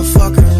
motherfucker.